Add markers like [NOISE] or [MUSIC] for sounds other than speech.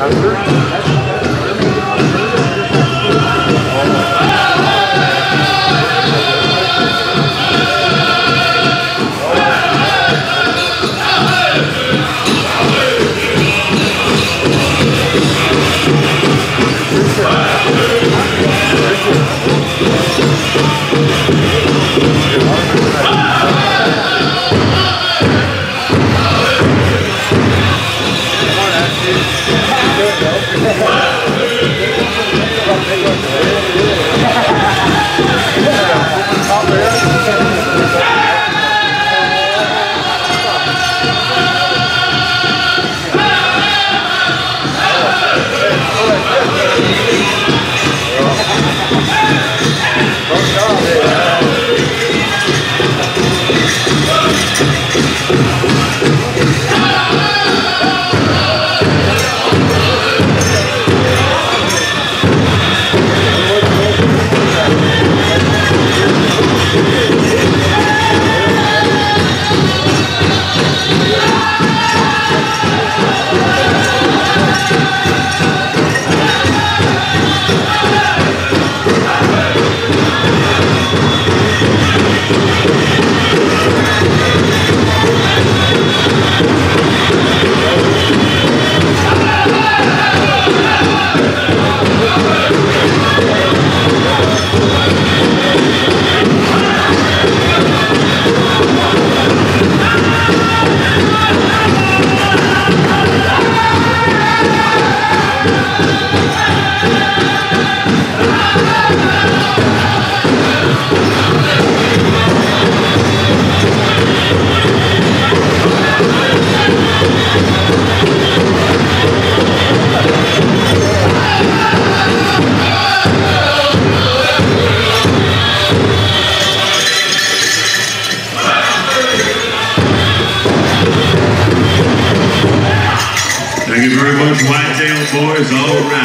Over. Thank [LAUGHS] you very much, Whitetail Boys, all right.